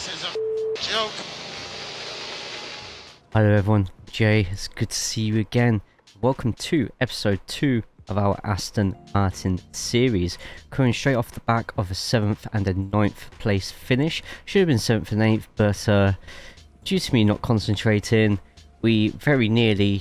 This is a joke. Hello everyone, Jay, it's good to see you again. Welcome to episode 2 of our Aston Martin series. Coming straight off the back of a 7th and a 9th place finish. Should have been 7th and 8th, but uh, due to me not concentrating, we very nearly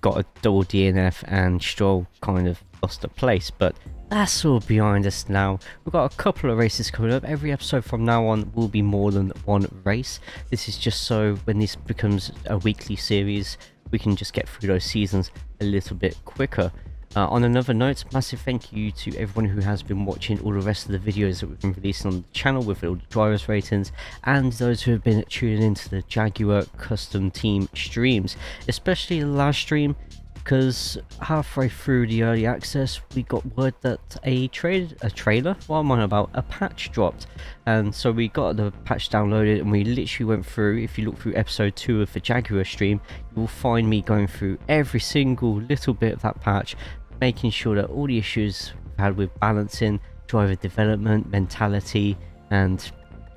got a double DNF and Stroll kind of lost a place, but that's all behind us now. We've got a couple of races coming up. Every episode from now on will be more than one race. This is just so when this becomes a weekly series, we can just get through those seasons a little bit quicker. Uh, on another note, massive thank you to everyone who has been watching all the rest of the videos that we've been releasing on the channel with all the drivers ratings and those who have been tuning into the Jaguar custom team streams, especially the last stream because halfway through the early access we got word that a trade a trailer what am I about a patch dropped. And so we got the patch downloaded and we literally went through if you look through episode 2 of the Jaguar stream you will find me going through every single little bit of that patch making sure that all the issues we've had with balancing driver development mentality and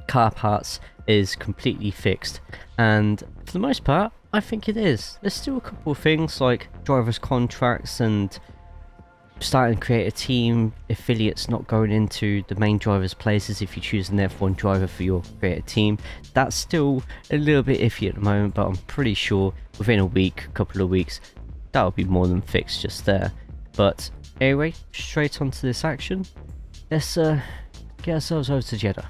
car parts is completely fixed. And for the most part I think it is. There's still a couple of things like drivers contracts and starting to create a team, affiliates not going into the main drivers places if you choose an F1 driver for your creative team. That's still a little bit iffy at the moment, but I'm pretty sure within a week, a couple of weeks, that'll be more than fixed just there. But anyway, straight onto this action. Let's uh, get ourselves over to Jeddah.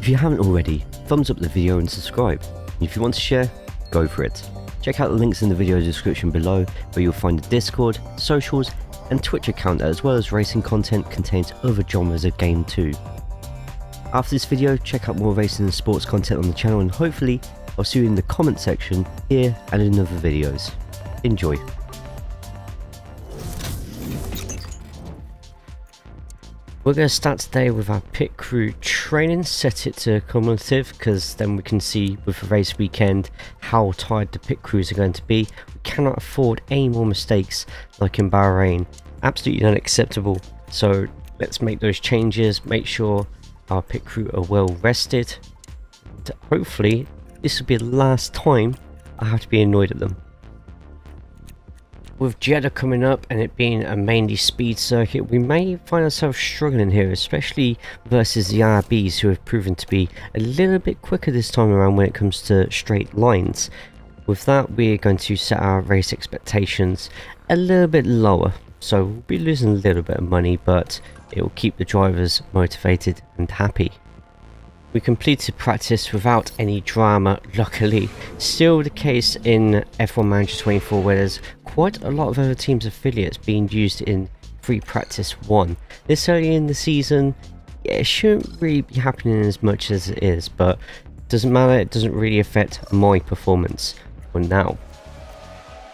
If you haven't already, thumbs up the video and subscribe. If you want to share, go for it. Check out the links in the video description below where you'll find the Discord, socials and Twitch account as well as racing content contains other genres of game too. After this video, check out more racing and sports content on the channel and hopefully I'll see you in the comment section here and in other videos. Enjoy. We're going to start today with our pit crew training, set it to cumulative because then we can see with the race weekend how tired the pit crews are going to be. We cannot afford any more mistakes like in Bahrain. Absolutely unacceptable. So let's make those changes, make sure our pit crew are well rested. Hopefully this will be the last time I have to be annoyed at them with Jeddah coming up and it being a mainly speed circuit, we may find ourselves struggling here, especially versus the RBs who have proven to be a little bit quicker this time around when it comes to straight lines. With that, we're going to set our race expectations a little bit lower. So we'll be losing a little bit of money, but it will keep the drivers motivated and happy. We completed practice without any drama, luckily. Still the case in F1 Manager 24 where there's quite a lot of other teams affiliates being used in free practice 1. This early in the season, it shouldn't really be happening as much as it is, but doesn't matter, it doesn't really affect my performance for now.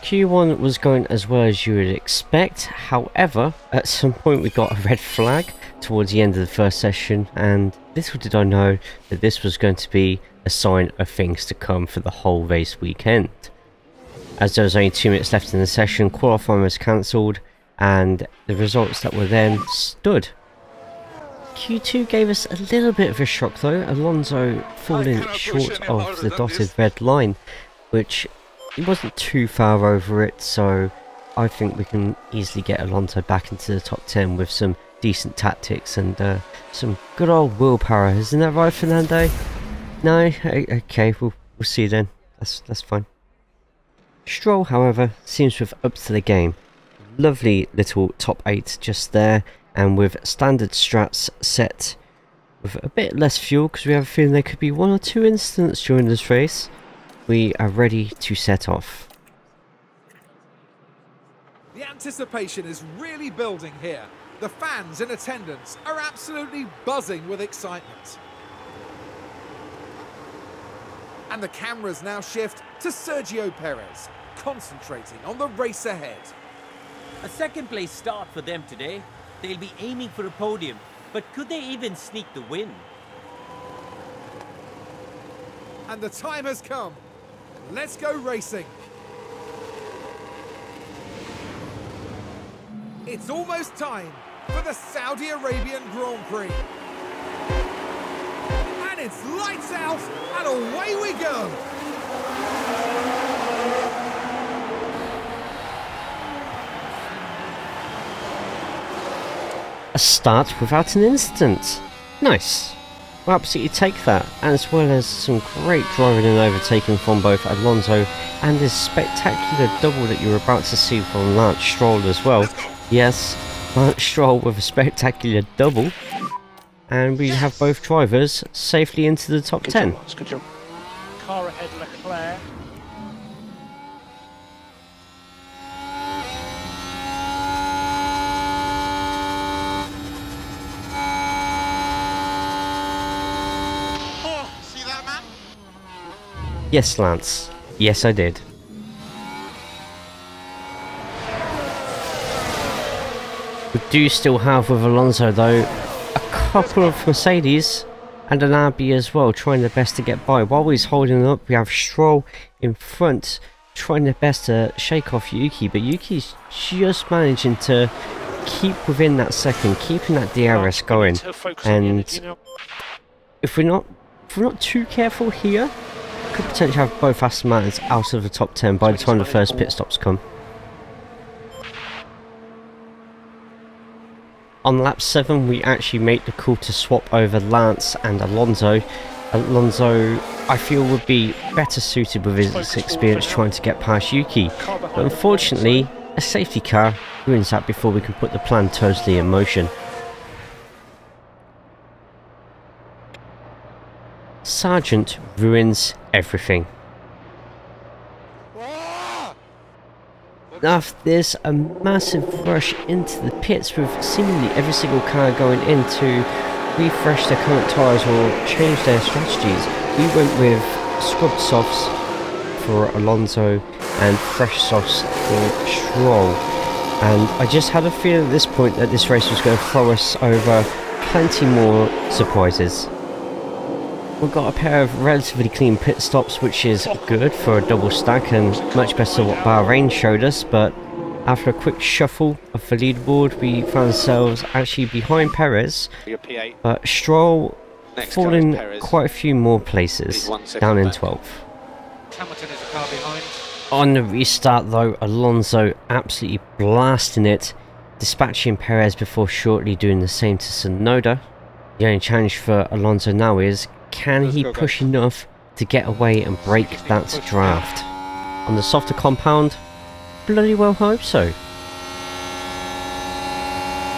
Q1 was going as well as you would expect, however, at some point we got a red flag towards the end of the first session and little did I know that this was going to be a sign of things to come for the whole race weekend. As there was only two minutes left in the session, qualifying was cancelled and the results that were then stood. Q2 gave us a little bit of a shock though, Alonso falling short of the dotted red line, which he wasn't too far over it, so I think we can easily get Alonso back into the top 10 with some decent tactics and uh, some good old willpower. Isn't that right, Fernando? No? Okay, we'll, we'll see then. That's, that's fine. Stroll, however, seems to have upped to the game. Lovely little top 8 just there, and with standard strats set with a bit less fuel, because we have a feeling there could be one or two incidents during this race, we are ready to set off. The anticipation is really building here. The fans in attendance are absolutely buzzing with excitement. And the cameras now shift to Sergio Perez, concentrating on the race ahead. A second place start for them today. They'll be aiming for a podium, but could they even sneak the win? And the time has come. Let's go racing. It's almost time for the Saudi Arabian Grand Prix. And it's lights out, and away we go. A start without an incident. Nice. We'll absolutely take that, as well as some great driving and overtaking from both Alonso and this spectacular double that you're about to see from Lance Stroll as well. Yes, Lance Stroll with a spectacular double. And we have both drivers safely into the top 10. Good job. Car ahead, Leclerc. Oh, see that, man? Yes, Lance. Yes, I did. We do still have with Alonso though a couple of Mercedes and an RB as well trying their best to get by. While he's holding up we have Stroll in front trying their best to shake off Yuki but Yuki's just managing to keep within that second, keeping that DRS going and if we're not if we're not too careful here could potentially have both Aston Martins out of the top 10 by the time the first pit stops come. On lap 7 we actually make the call to swap over Lance and Alonso. Alonso I feel would be better suited with his experience trying to get past Yuki. But unfortunately a safety car ruins that before we can put the plan totally in motion. Sargeant ruins everything. After this, a massive rush into the pits with seemingly every single car going in to refresh their current tyres or change their strategies. We went with scrubbed softs for Alonso and fresh softs for Stroll. And I just had a feeling at this point that this race was going to throw us over plenty more surprises. We've got a pair of relatively clean pit stops, which is good for a double stack and much better than what Bahrain showed us, but after a quick shuffle of the leaderboard, we found ourselves actually behind Perez, Your P8. but Stroll Next falling Perez. quite a few more places, He's one second down in back. 12th. Hamilton is a car behind. On the restart though, Alonso absolutely blasting it, dispatching Perez before shortly doing the same to Tsunoda. The only challenge for Alonso now is, can Let's he go, push enough to get away and break that draft? On the softer compound, bloody well hope so.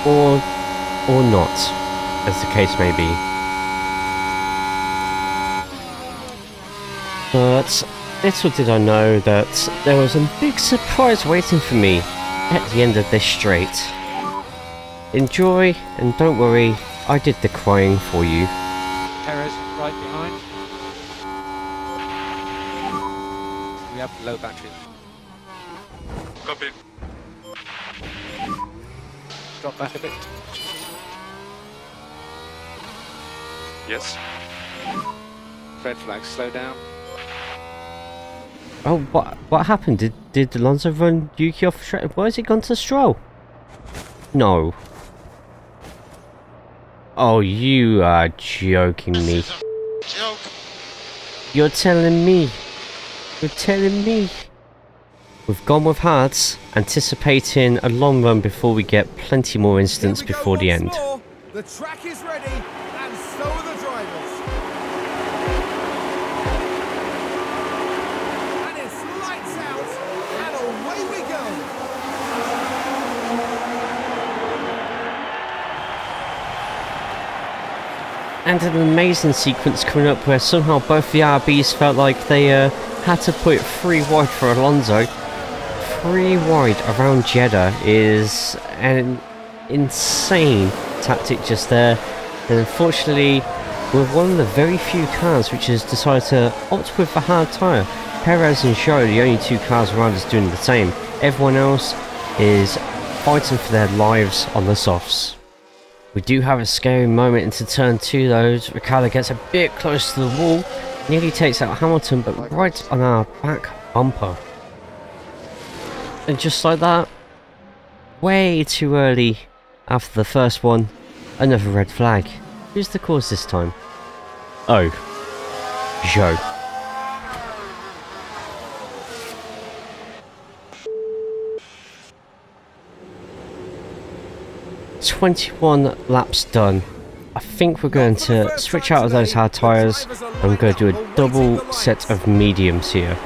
Or, or not, as the case may be. But little did I know that there was a big surprise waiting for me at the end of this straight. Enjoy, and don't worry, I did the crying for you. Perez right behind. We have low battery. Copy. Drop back a bit. Yes. Red flag, slow down. Oh, what what happened? Did did Alonso run Yuki off track? Why has he gone to Stroll? No. Oh, you are joking me. Joke. You're telling me. You're telling me. We've gone with hearts, anticipating a long run before we get plenty more incidents before the end. The track is ready, And an amazing sequence coming up where somehow both the RBs felt like they uh, had to put three wide for Alonso. Three wide around Jeddah is an insane tactic just there. And unfortunately, we're one of the very few cars which has decided to opt with the hard tyre. Perez and Zhou are the only two cars around us doing the same. Everyone else is fighting for their lives on the softs. We do have a scary moment into turn two though. Ricciardo gets a bit close to the wall, nearly takes out Hamilton, but right on our back bumper. And just like that, way too early after the first one, another red flag. Who's the cause this time? Oh. Joe. Twenty-one laps done. I think we're going to switch out of those hard tyres and we're going to do a double set of mediums here.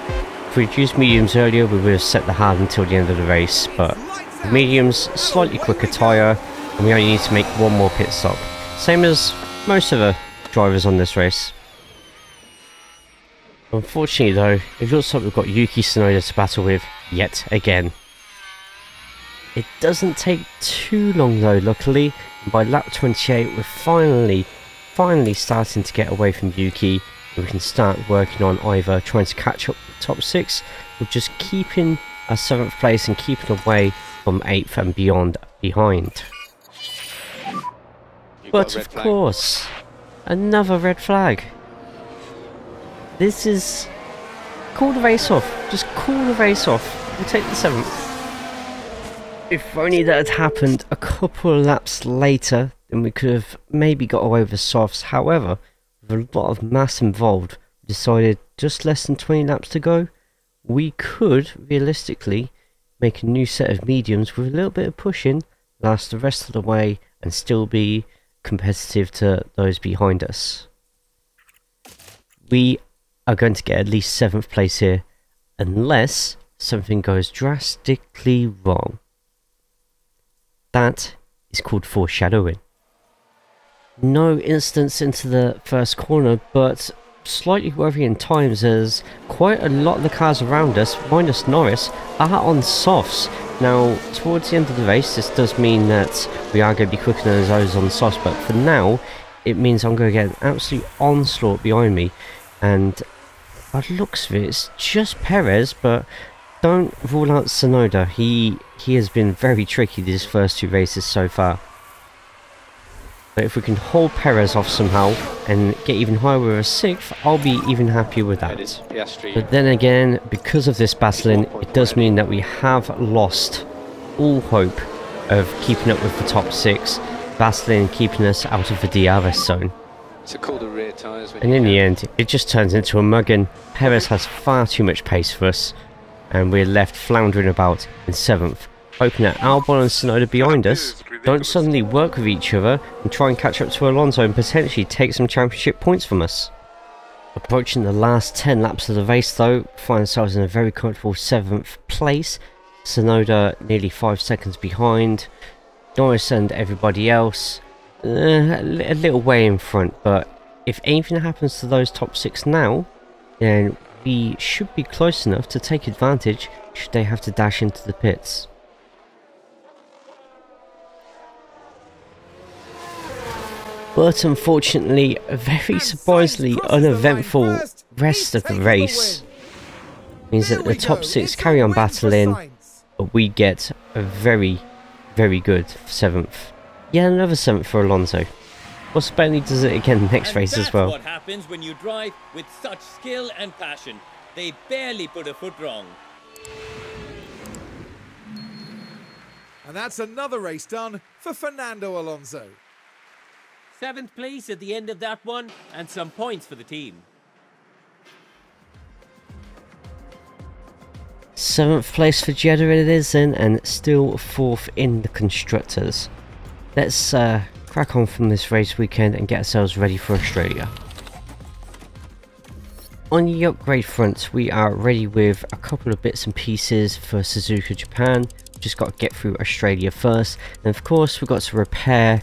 If we'd used mediums earlier we would have set the hard until the end of the race, but mediums, slightly quicker tyre, and we only need to make one more pit stop. Same as most of the drivers on this race. Unfortunately though, it looks like we've got Yuki Tsunoda to battle with yet again. It doesn't take too long though, luckily. And by lap 28, we're finally, finally starting to get away from Yuki. We can start working on either trying to catch up with top 6 or just keeping a 7th place and keeping away from 8th and beyond behind. But of flag. course, another red flag. This is... Call the race off. Just call the race off. We'll take the 7th. If only that had happened a couple of laps later, then we could have maybe got away with softs. However, with a lot of mass involved, we decided just less than 20 laps to go, we could realistically make a new set of mediums with a little bit of pushing, last the rest of the way, and still be competitive to those behind us. We are going to get at least 7th place here, unless something goes drastically wrong. That is called foreshadowing. No instance into the first corner, but slightly worrying in times as quite a lot of the cars around us, minus Norris, are on softs. Now, towards the end of the race, this does mean that we are going to be quicker than those on softs, but for now, it means I'm going to get an absolute onslaught behind me, and by the looks of it, it's just Perez, but don't rule out Tsunoda. He he has been very tricky these first two races so far. But if we can hold Perez off somehow and get even higher with a sixth, I'll be even happier with That. But then again, because of this battling, it does mean that we have lost all hope of keeping up with the top six, battling keeping us out of the DRS zone. And in the end, it just turns into a mugging. Perez has far too much pace for us, and we're left floundering about in seventh, hoping that Albon and Tsunoda behind us don't suddenly work with each other and try and catch up to Alonso and potentially take some championship points from us. Approaching the last 10 laps of the race though, find ourselves in a very comfortable 7th place. Tsunoda nearly 5 seconds behind. Norris and everybody else uh, a a little way in front, but if anything happens to those top 6 now, then we should be close enough to take advantage should they have to dash into the pits. But unfortunately, a very surprisingly uneventful rest of the race means that the top six carry on battling, but we get a very, very good seventh. Yeah, another seventh for Alonso. Possibly does it again next and race as well. what happens when you drive with such skill and passion. They barely put a foot wrong. And that's another race done for Fernando Alonso. Seventh place at the end of that one, and some points for the team. Seventh place for Jeddah it is then, and still fourth in the constructors. Let's uh, crack on from this race weekend and get ourselves ready for Australia. On the upgrade front, we are ready with a couple of bits and pieces for Suzuka Japan. Just got to get through Australia first, and of course we've got to repair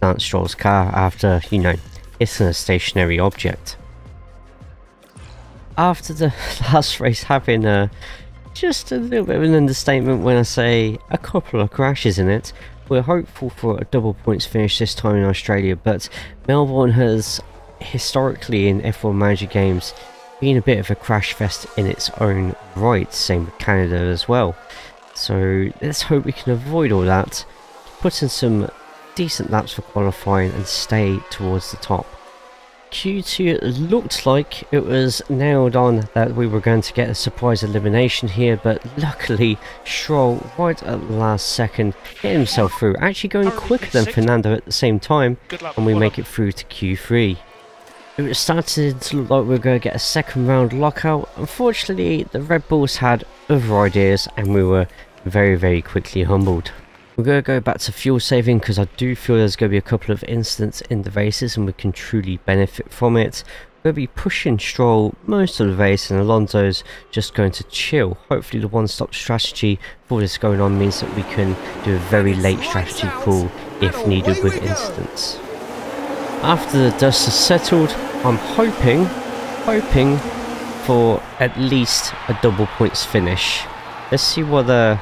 Lance Stroll's car after, you know, it's a stationary object. After the last race having a just a little bit of an understatement when I say a couple of crashes in it. We're hopeful for a double points finish this time in Australia, but Melbourne has historically in F1 Manager games been a bit of a crash fest in its own right, same with Canada as well. So let's hope we can avoid all that, put in some decent laps for qualifying and stay towards the top. Q2 looked like it was nailed on that we were going to get a surprise elimination here, but luckily Stroll, right at the last second, hit himself through, actually going quicker than Fernando at the same time, and we make it through to Q3. It started to look like we were going to get a second round lockout. Unfortunately, the Red Bulls had other ideas and we were very, very quickly humbled. We're going to go back to fuel saving because I do feel there's going to be a couple of incidents in the races and we can truly benefit from it. We're going to be pushing Stroll most of the race and Alonso's just going to chill. Hopefully the one-stop strategy for this going on means that we can do a very late strategy call if needed with incidents. After the dust has settled, I'm hoping, hoping for at least a double points finish. Let's see what uh,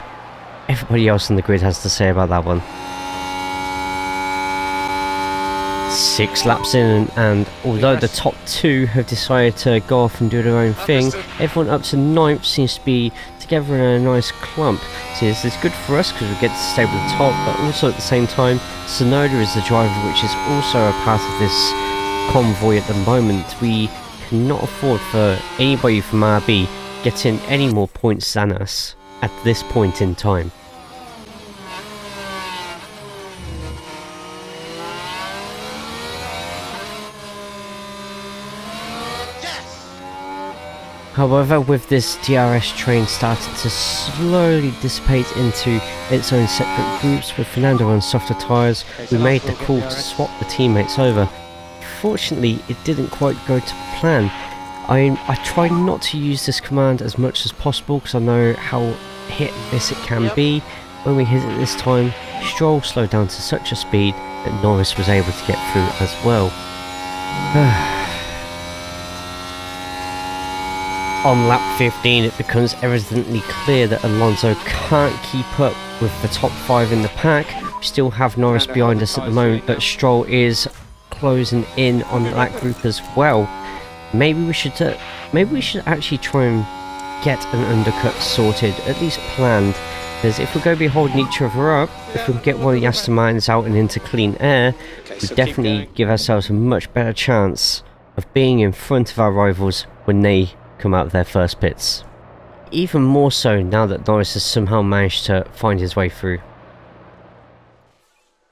everybody else in the grid has to say about that one. Six laps in, and although the top two have decided to go off and do their own thing, everyone up to ninth seems to be together in a nice clump. So this is good for us because we get to stay with the top, but also at the same time, Tsunoda is the driver which is also a part of this convoy at the moment. We cannot afford for anybody from RB getting any more points than us at this point in time. However, with this DRS train starting to slowly dissipate into its own separate groups with Fernando on softer tyres, we made the call to swap the teammates over. Fortunately, it didn't quite go to plan. I, I try not to use this command as much as possible because I know how hit this it can be. When we hit it this time, Stroll slowed down to such a speed that Norris was able to get through as well. On lap 15 it becomes evidently clear that Alonso can't keep up with the top 5 in the pack. We still have Norris behind us at the moment but Stroll is closing in on that group as well. Maybe we should uh, maybe we should actually try and get an undercut sorted, at least planned. Because if we're going to be holding each other up, if we can get one of the Aston Martins out and into clean air, Okay, we so definitely give ourselves a much better chance of being in front of our rivals when they come out of their first pits. Even more so now that Norris has somehow managed to find his way through.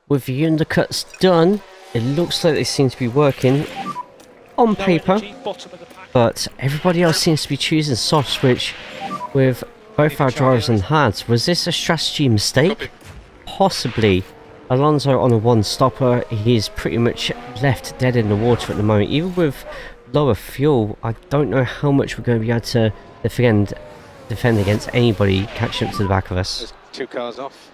With the undercuts done, it looks like they seem to be working on paper, but everybody else seems to be choosing soft switch with both our drivers on hards. Was this a strategy mistake? Possibly. Alonso on a one stopper, he's pretty much left dead in the water at the moment. Even with lower fuel, I don't know how much we're going to be able to defend defend against anybody catching up to the back of us. There's two cars off.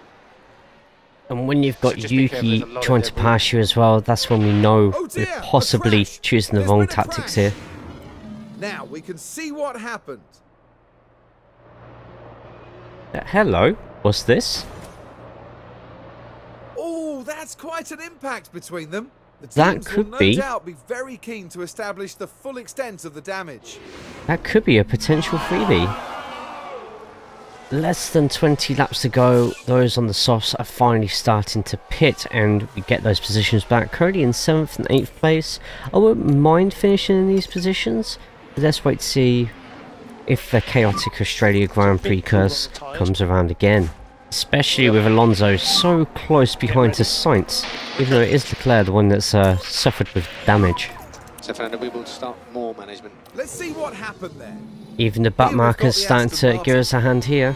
And when you've got So just be careful, Yuki there's a lot of trying to pass you as well, that's when we know Oh we're possibly choosing the There's wrong tactics crash. here. Now we can see what happened. Uh, hello, what's this? Oh, that's quite an impact between them. That could no be. be very keen to establish the full extent of the damage. That could be a potential freebie. Less than 20 laps to go, those on the softs are finally starting to pit and we get those positions back. Currently in 7th and 8th place. I wouldn't mind finishing in these positions. Let's wait to see if the chaotic Australia Grand Prix curse comes around again. Especially with Alonso so close behind to Sainz, even though it is Leclerc the one that's uh, suffered with damage. So Fernando, we will start more management. Let's see what happened there. Even the back Here we've got markers starting Aston to give us a hand here.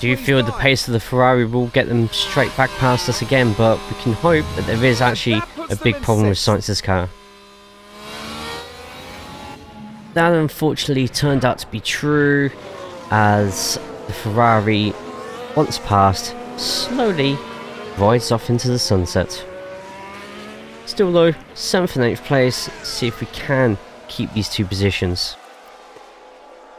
Do you feel the pace of the Ferrari will get them straight back past us again, but we can hope that there is actually a big problem with sixth. Sainz's car. That unfortunately turned out to be true, as the Ferrari, once passed, slowly rides off into the sunset. Still though, 7th and 8th place, see if we can keep these two positions.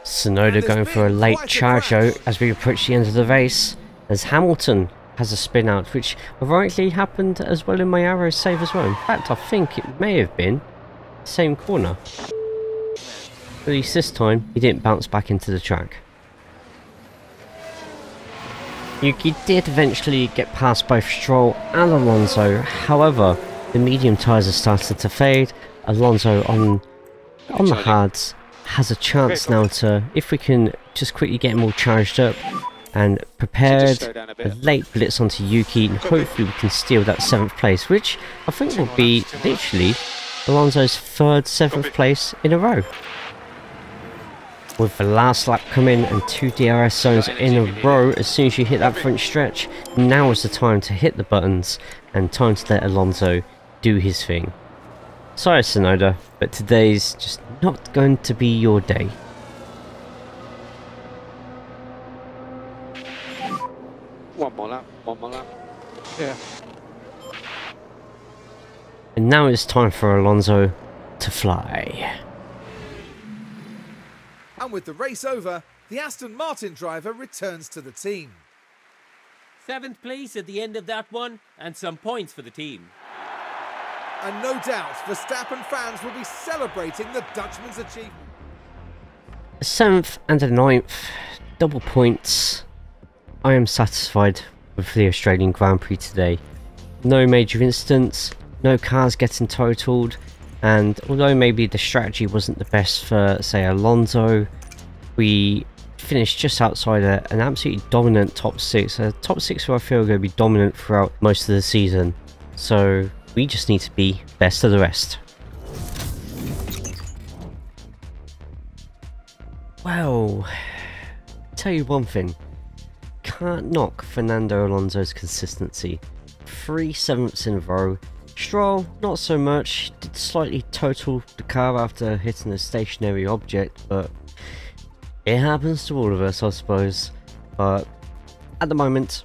Tsunoda going for a late charge out as we approach the end of the race, as Hamilton has a spin out, which ironically happened as well in my arrow save as well. In fact, I think it may have been the same corner. At least this time, he didn't bounce back into the track. Yuki did eventually get past both Stroll and Alonso, however, the medium tyres have started to fade. Alonso on on the hards has a chance now to, if we can just quickly get him all charged up and prepared, a a late blitz onto Yuki, and hopefully we can steal that seventh place, which I think will be literally Alonso's third seventh place in a row. With the last lap coming and two DRS zones in a row, as soon as you hit that front stretch, now is the time to hit the buttons and time to let Alonso do his thing. Sorry, Tsunoda, but today's just not going to be your day. One more lap, one more lap. Yeah. And now it's time for Alonso to fly. And with the race over, the Aston Martin driver returns to the team. Seventh place at the end of that one, and some points for the team. And no doubt, Verstappen fans will be celebrating the Dutchman's achievement. A seventh and a ninth, double points. I am satisfied with the Australian Grand Prix today. No major incidents, no cars getting totaled, and although maybe the strategy wasn't the best for, say, Alonso, we finished just outside a, an absolutely dominant top six. A top six who I feel are going to be dominant throughout most of the season. So we just need to be best of the rest. Well, tell you one thing. Can't knock Fernando Alonso's consistency. Three sevenths in a row. Stroll, not so much. Did slightly total the car after hitting a stationary object, but it happens to all of us, I suppose. But at the moment,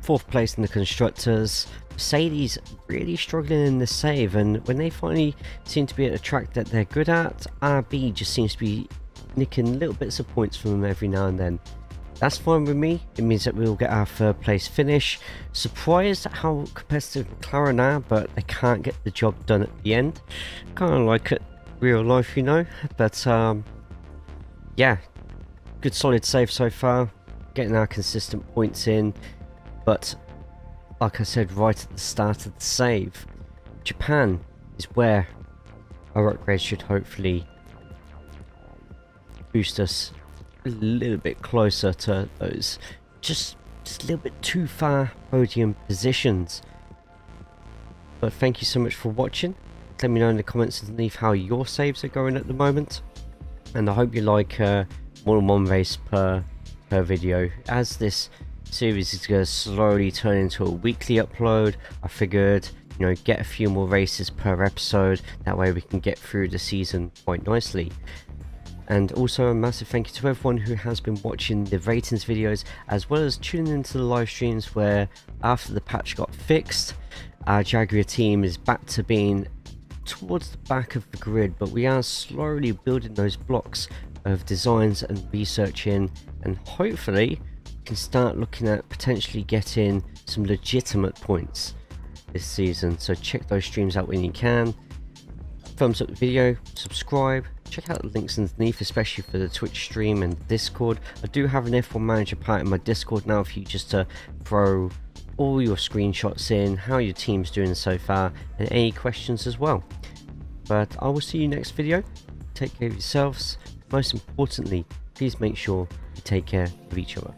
fourth place in the constructors. Mercedes really struggling in the save, and when they finally seem to be at a track that they're good at, RB just seems to be nicking little bits of points from them every now and then. That's fine with me. It means that we'll get our third place finish. Surprised at how competitive McLaren are, but they can't get the job done at the end. Kind of like it real life, you know. But um, yeah, good solid save so far. Getting our consistent points in, but like I said right at the start of the save, Japan is where our upgrade should hopefully boost us a little bit closer to those just just a little bit too far podium positions. But thank you so much for watching. Let me know in the comments underneath how your saves are going at the moment. And I hope you like uh, more than one race per per video. As this series is going to slowly turn into a weekly upload, I figured you know get a few more races per episode. That way we can get through the season quite nicely. And also a massive thank you to everyone who has been watching the ratings videos as well as tuning into the live streams where after the patch got fixed, our Jaguar team is back to being towards the back of the grid. But we are slowly building those blocks of designs and researching and hopefully can start looking at potentially getting some legitimate points this season. So check those streams out when you can. Thumbs up the video subscribe check out the links underneath especially for the twitch stream and discord. I do have an f1 manager part in my discord now for you just to throw all your screenshots in how your team's doing so far and any questions as well. But i will see you next video. Take care of yourselves. Most importantly please make sure you take care of each other